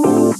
Oh.